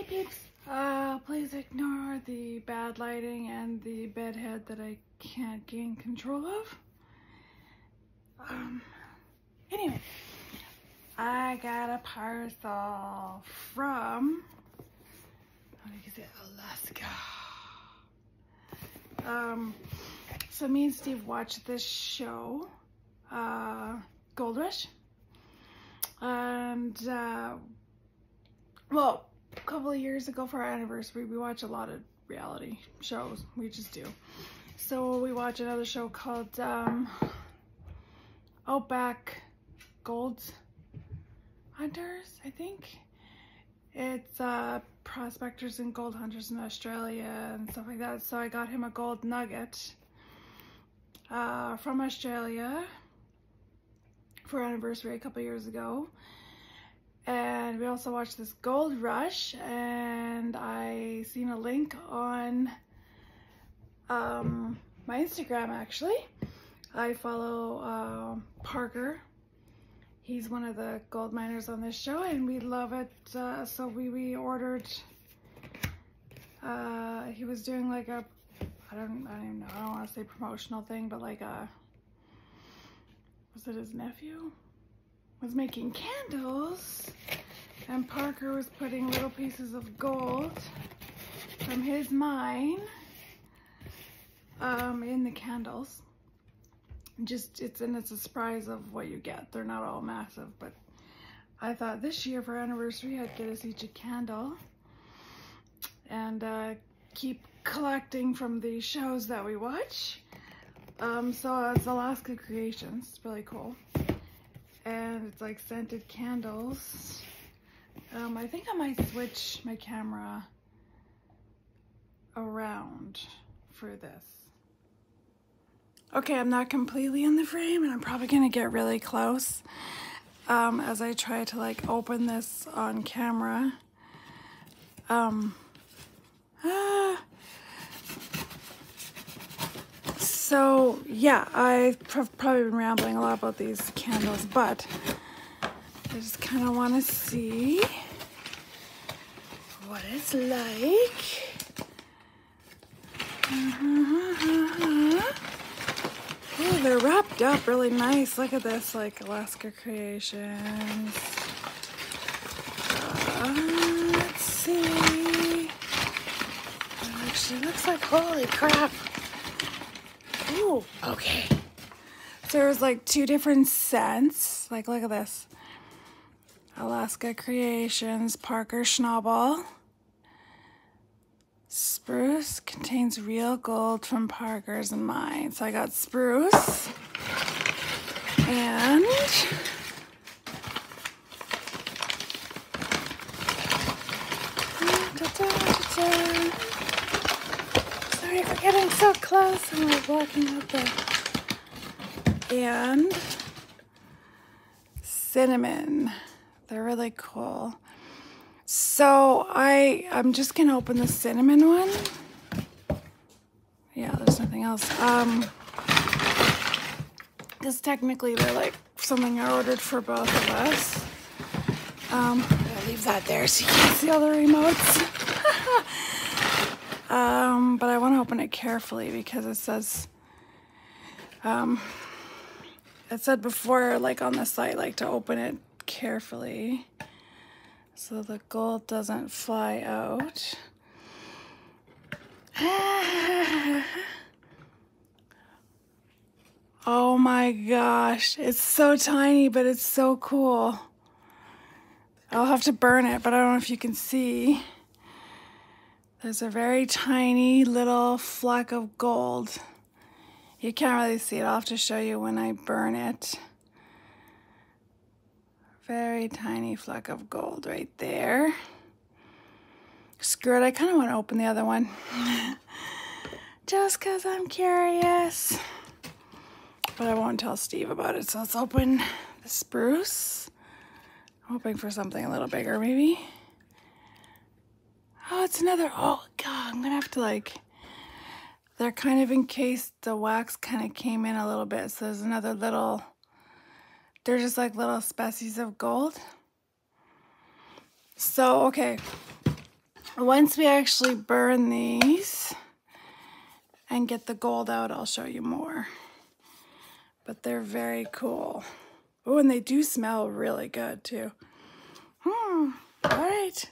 Hey peeps. Uh, please ignore the bad lighting and the bed head that I can't gain control of. Um, anyway, I got a parcel from, how do you say, Alaska. Um, so me and Steve watched this show, uh, Gold Rush. And, uh, well, a couple of years ago for our anniversary, we watch a lot of reality shows. We just do. So we watch another show called um, Outback Gold Hunters, I think. It's uh, prospectors and gold hunters in Australia and stuff like that. So I got him a gold nugget uh, from Australia for anniversary a couple years ago and also watched this gold rush and i seen a link on um, my instagram actually. I follow uh, parker. He's one of the gold miners on this show and we love it uh, so we we ordered uh, he was doing like a i don't i don't even know i don't want to say promotional thing but like a was it his nephew? Was making candles. and Parker was putting little pieces of gold from his mine um, in the candles. Just it's and it's a surprise of what you get. They're not all massive, but I thought this year for anniversary I'd get us each a candle and uh, keep collecting from the shows that we watch. Um, so it's Alaska Creations. It's really cool and it's like scented candles. Um, I think I might switch my camera around for this. Okay, I'm not completely in the frame and I'm probably gonna get really close um, as I try to like open this on camera. Um, ah, So yeah, I've probably been rambling a lot about these candles, but just kind of want to see what it's like. Oh, they're wrapped up really nice. Look at this, like Alaska Creations. Uh, let's see. It actually looks like holy crap. Ooh, okay. So there's like two different scents. Like, look at this. Alaska Creations Parker Schnabel. Spruce contains real gold from Parker's mine. So I got spruce and da, da, da, Sorry for getting so close and we're walking there. And cinnamon. They're really cool. So I I'm just gonna open the cinnamon one. Yeah, there's nothing else. Um because technically they're like something I ordered for both of us. Um, I'll leave that there so you can see all the remotes. Um, but I want to open it carefully because it says, um, it said before, like on the site, like to open it carefully so the gold doesn't fly out. oh my gosh, it's so tiny, but it's so cool. I'll have to burn it, but I don't know if you can see. There's a very tiny little fleck of gold. You can't really see it. I'll have to show you when I burn it. Very tiny fleck of gold right there. Screw it, I kind of want to open the other one. Just because I'm curious. But I won't tell Steve about it, so let's open the spruce. I'm hoping for something a little bigger, maybe. Oh, it's another. Oh, God. I'm to have to like. They're kind of in case the wax kind of came in a little bit. So there's another little. They're just like little species of gold. So, okay. once we actually burn these and get the gold out, I'll show you more. But they're very cool. Oh, and they do smell really good too. Hmm. All right.